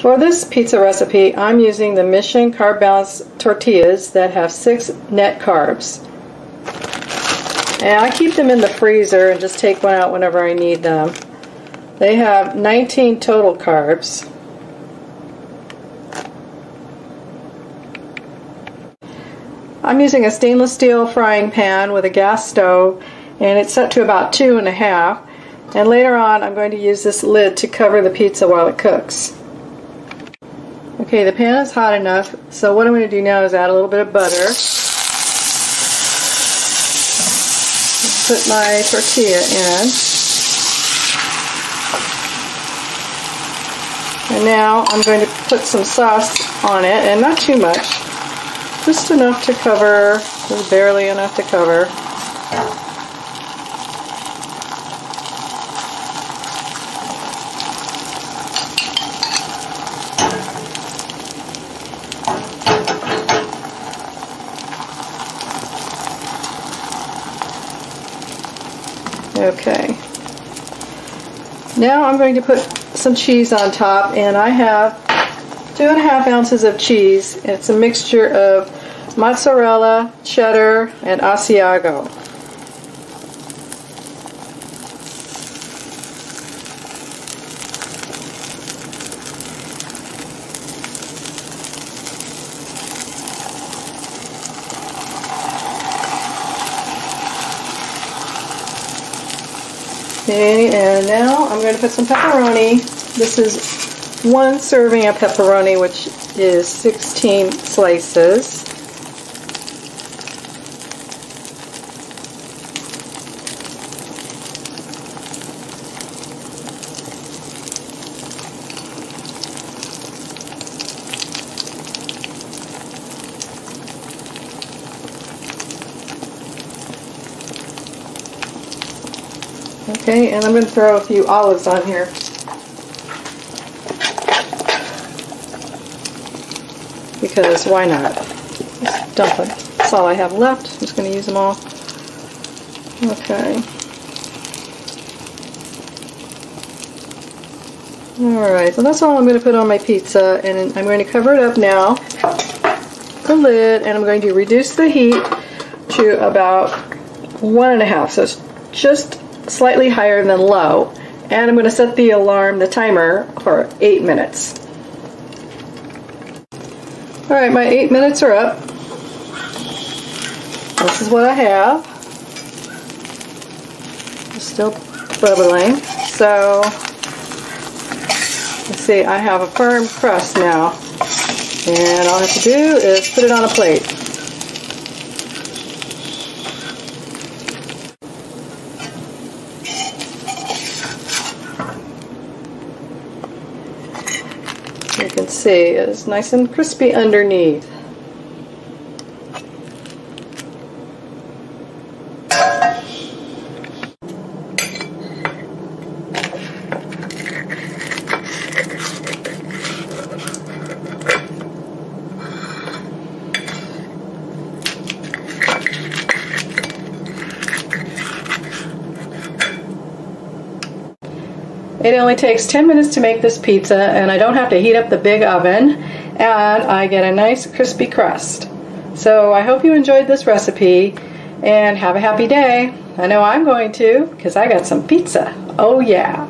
For this pizza recipe, I'm using the Mission Carb Balance tortillas that have six net carbs. And I keep them in the freezer and just take one out whenever I need them. They have 19 total carbs. I'm using a stainless steel frying pan with a gas stove and it's set to about two and a half. And later on I'm going to use this lid to cover the pizza while it cooks. Okay, the pan is hot enough, so what I'm going to do now is add a little bit of butter. Put my tortilla in. And now I'm going to put some sauce on it, and not too much. Just enough to cover, just barely enough to cover. Okay. Now I'm going to put some cheese on top and I have two and a half ounces of cheese. It's a mixture of mozzarella, cheddar, and Asiago. Okay, and now I'm going to put some pepperoni. This is one serving of pepperoni, which is 16 slices. Okay, and I'm going to throw a few olives on here. Because why not? Just dump it. That's all I have left. I'm just going to use them all. Okay. Alright, so that's all I'm going to put on my pizza, and I'm going to cover it up now, the lid, and I'm going to reduce the heat to about one and a half, so it's just slightly higher than low. And I'm going to set the alarm, the timer, for 8 minutes. Alright, my 8 minutes are up. This is what I have. It's still bubbling. So, let's see, I have a firm crust now. And all I have to do is put it on a plate. You can see it's nice and crispy underneath. It only takes 10 minutes to make this pizza and I don't have to heat up the big oven and I get a nice crispy crust. So I hope you enjoyed this recipe and have a happy day. I know I'm going to because I got some pizza. Oh yeah.